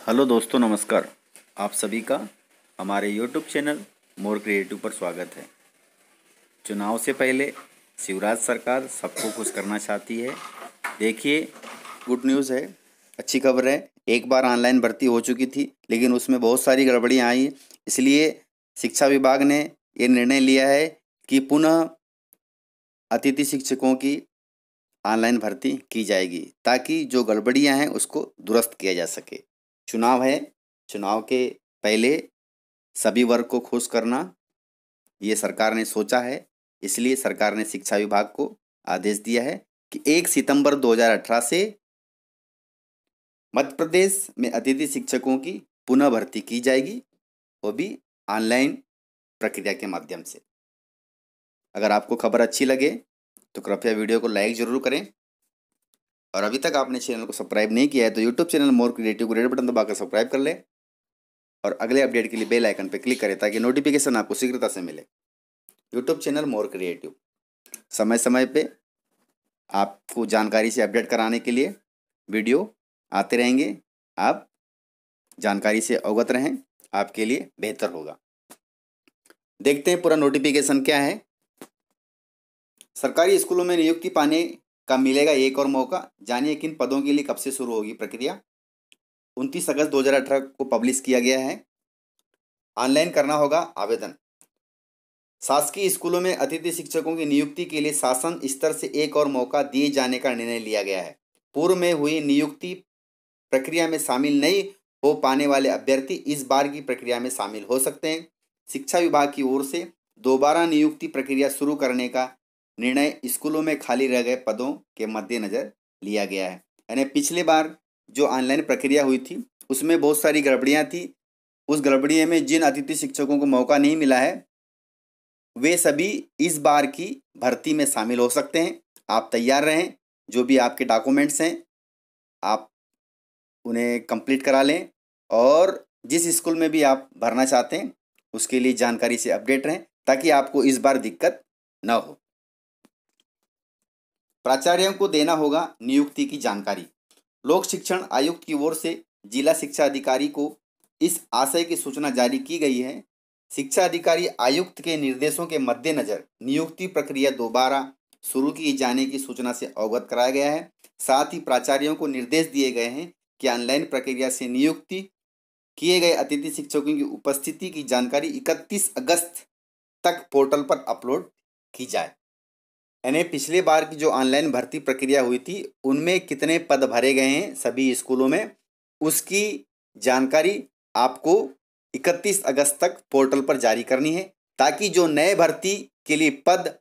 Hello दोस्तों, नमस्कार। आप सभी का हमारे यूट्यूब चैनल मोर क्रिएटिव पर स्वागत है। चुनाव से पहले शिवराज सरकार सबको खुश करना चाहती है। देखिए गुड न्यूज़ है, अच्छी खबर है। एक बार ऑनलाइन भर्ती हो चुकी थी, लेकिन उसमें बहुत सारी गड़बड़ियाँ आई। इसलिए शिक्षा विभाग ने ये निर्णय लिया है कि पुनः अतिथि शिक्षकों की ऑनलाइन भर्ती की जाएगी, ताकि जो गड़बड़ियाँ हैं उसको दुरुस्त किया जा सके। चुनाव है। चुनाव के पहले सभी वर्ग को खुश करना, ये सरकार ने सोचा है। इसलिए सरकार ने शिक्षा विभाग को आदेश दिया है कि एक सितंबर 2018 से मध्य प्रदेश में अतिथि शिक्षकों की पुनः भर्ती की जाएगी, वो भी ऑनलाइन प्रक्रिया के माध्यम से। अगर आपको खबर अच्छी लगे तो कृपया वीडियो को लाइक ज़रूर करें। और अभी तक आपने चैनल को सब्सक्राइब नहीं किया है तो यूट्यूब चैनल मोर क्रिएटिव को रेड बटन दबाकर सब्सक्राइब कर ले। और अगले अपडेट के लिए बेल आइकन पर क्लिक करें ताकि नोटिफिकेशन आपको शीघ्रता से मिले। यूट्यूब चैनल मोर क्रिएटिव समय समय पे आपको जानकारी से अपडेट कराने के लिए वीडियो आते रहेंगे। आप जानकारी से अवगत रहें, आपके लिए बेहतर होगा। देखते हैं पूरा नोटिफिकेशन क्या है। सरकारी स्कूलों में नियुक्ति पाने का मिलेगा एक और मौका। जानिए किन पदों के लिए कब से शुरू होगी प्रक्रिया। उनतीस अगस्त 2018 को पब्लिश किया गया है। ऑनलाइन करना होगा आवेदन। शासकीय स्कूलों में अतिथि शिक्षकों की नियुक्ति के लिए शासन स्तर से एक और मौका दिए जाने का निर्णय लिया गया है। पूर्व में हुई नियुक्ति प्रक्रिया में शामिल नहीं हो पाने वाले अभ्यर्थी इस बार की प्रक्रिया में शामिल हो सकते हैं। शिक्षा विभाग की ओर से दोबारा नियुक्ति प्रक्रिया शुरू करने का निर्णय स्कूलों में खाली रह गए पदों के मद्देनज़र लिया गया है। यानी पिछले बार जो ऑनलाइन प्रक्रिया हुई थी, उसमें बहुत सारी गड़बड़ियाँ थी। उस गड़बड़िया में जिन अतिथि शिक्षकों को मौका नहीं मिला है, वे सभी इस बार की भर्ती में शामिल हो सकते हैं। आप तैयार रहें, जो भी आपके डॉक्यूमेंट्स हैं, आप उन्हें कंप्लीट करा लें और जिस स्कूल में भी आप भरना चाहते हैं, उसके लिए जानकारी से अपडेट रहें, ताकि आपको इस बार दिक्कत न हो। प्राचार्यों को देना होगा नियुक्ति की जानकारी। लोक शिक्षण आयुक्त की ओर से जिला शिक्षा अधिकारी को इस आशय की सूचना जारी की गई है। शिक्षा अधिकारी आयुक्त के निर्देशों के मद्देनजर नियुक्ति प्रक्रिया दोबारा शुरू की जाने की सूचना से अवगत कराया गया है। साथ ही प्राचार्यों को निर्देश दिए गए हैं कि ऑनलाइन प्रक्रिया से नियुक्ति किए गए अतिथि शिक्षकों की उपस्थिति की जानकारी 31 अगस्त तक पोर्टल पर अपलोड की जाए। यानी पिछले बार की जो ऑनलाइन भर्ती प्रक्रिया हुई थी, उनमें कितने पद भरे गए हैं सभी स्कूलों में, उसकी जानकारी आपको 31 अगस्त तक पोर्टल पर जारी करनी है, ताकि जो नए भर्ती के लिए पद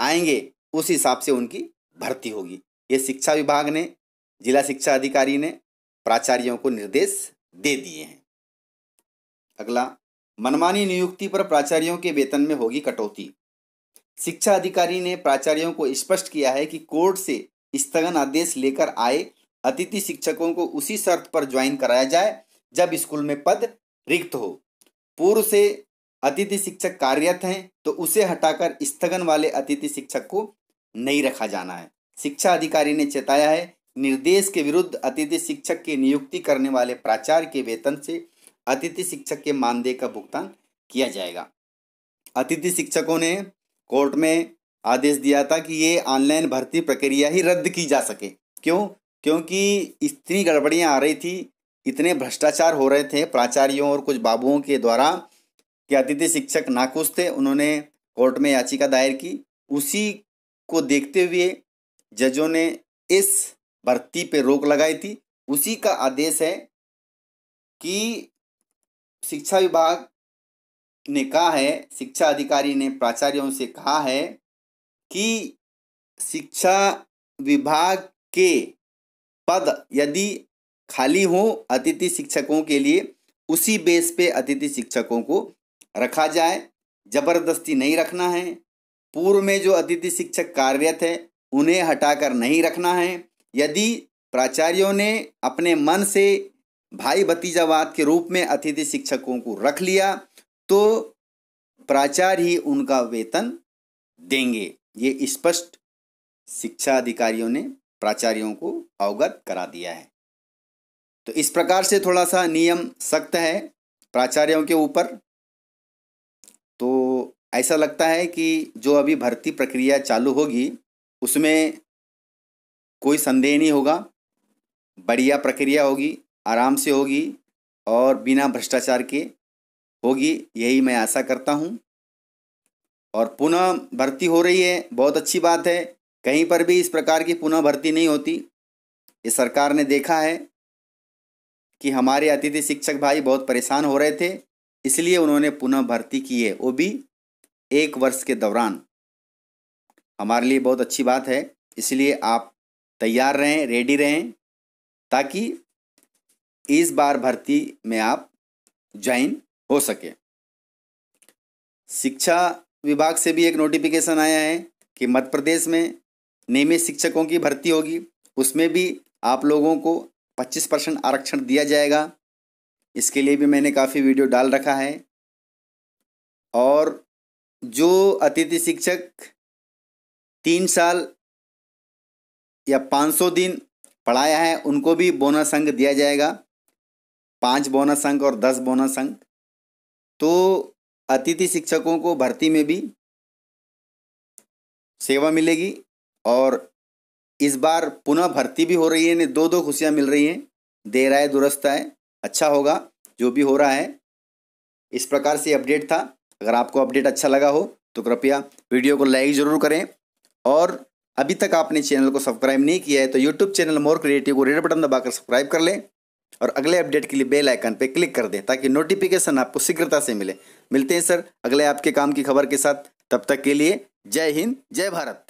आएँगे, उस हिसाब से उनकी भर्ती होगी। ये शिक्षा विभाग ने, जिला शिक्षा अधिकारी ने प्राचार्यों को निर्देश दे दिए हैं। अगला, मनमानी नियुक्ति पर प्राचार्यों के वेतन में होगी कटौती। शिक्षा अधिकारी ने प्राचार्यों को स्पष्ट किया है कि कोर्ट से स्थगन आदेश लेकर आए अतिथि शिक्षकों को उसी शर्त पर ज्वाइन कराया जाए जब स्कूल में पद रिक्त हो। पूर्व से अतिथि शिक्षक कार्यरत हैं तो उसे हटाकर स्थगन वाले अतिथि शिक्षक को नहीं रखा जाना है। शिक्षा अधिकारी ने चेताया है, निर्देश के विरुद्ध अतिथि शिक्षक की नियुक्ति करने वाले प्राचार्य के वेतन से अतिथि शिक्षक के मानदेय का भुगतान किया जाएगा। अतिथि शिक्षकों ने कोर्ट में आदेश दिया था कि ये ऑनलाइन भर्ती प्रक्रिया ही रद्द की जा सके। क्यों? क्योंकि इतनी गड़बड़ियाँ आ रही थी, इतने भ्रष्टाचार हो रहे थे, प्राचार्यों और कुछ बाबुओं के द्वारा कि अतिथि शिक्षक नाखुश थे, उन्होंने कोर्ट में याचिका दायर की। उसी को देखते हुए जजों ने इस भर्ती पे रोक लगाई थी। उसी का आदेश है कि शिक्षा विभाग ने कहा है, शिक्षा अधिकारी ने प्राचार्यों से कहा है कि शिक्षा विभाग के पद यदि खाली हो, अतिथि शिक्षकों के लिए उसी बेस पे अतिथि शिक्षकों को रखा जाए। ज़बरदस्ती नहीं रखना है। पूर्व में जो अतिथि शिक्षक कार्यरत है, उन्हें हटाकर नहीं रखना है। यदि प्राचार्यों ने अपने मन से भाई भतीजावाद के रूप में अतिथि शिक्षकों को रख लिया तो प्राचार्य ही उनका वेतन देंगे। ये स्पष्ट शिक्षा अधिकारियों ने प्राचार्यों को अवगत करा दिया है। तो इस प्रकार से थोड़ा सा नियम सख्त है प्राचार्यों के ऊपर। तो ऐसा लगता है कि जो अभी भर्ती प्रक्रिया चालू होगी, उसमें कोई संदेह नहीं होगा। बढ़िया प्रक्रिया होगी, आराम से होगी और बिना भ्रष्टाचार के होगी, यही मैं आशा करता हूँ। और पुनः भर्ती हो रही है, बहुत अच्छी बात है। कहीं पर भी इस प्रकार की पुनः भर्ती नहीं होती। ये सरकार ने देखा है कि हमारे अतिथि शिक्षक भाई बहुत परेशान हो रहे थे, इसलिए उन्होंने पुनः भर्ती की है। वो भी एक वर्ष के दौरान। हमारे लिए बहुत अच्छी बात है, इसलिए आप तैयार रहें, रेडी रहें, ताकि इस बार भर्ती में आप ज्वाइन हो सके। शिक्षा विभाग से भी एक नोटिफिकेशन आया है कि मध्य प्रदेश में नियमित शिक्षकों की भर्ती होगी। उसमें भी आप लोगों को पच्चीस परसेंट आरक्षण दिया जाएगा। इसके लिए भी मैंने काफ़ी वीडियो डाल रखा है। और जो अतिथि शिक्षक तीन साल या पाँच सौ दिन पढ़ाया है, उनको भी बोनस अंक दिया जाएगा। पाँच बोनस अंक और दस बोनस अंक। तो अतिथि शिक्षकों को भर्ती में भी सेवा मिलेगी और इस बार पुनः भर्ती भी हो रही है दो दो खुशियाँ मिल रही हैं। देर आए दुरुस्त आए अच्छा होगा, जो भी हो रहा है। इस प्रकार से अपडेट था। अगर आपको अपडेट अच्छा लगा हो तो कृपया वीडियो को लाइक ज़रूर करें। और अभी तक आपने चैनल को सब्सक्राइब नहीं किया है तो यूट्यूब चैनल मोर क्रिएटिव को रेड बटन दबाकर सब्सक्राइब कर लें। और अगले अपडेट के लिए बेल आइकन पर क्लिक कर दें ताकि नोटिफिकेशन आपको शीघ्रता से मिले। मिलते हैं सर अगले आपके काम की खबर के साथ। तब तक के लिए जय हिंद, जय भारत।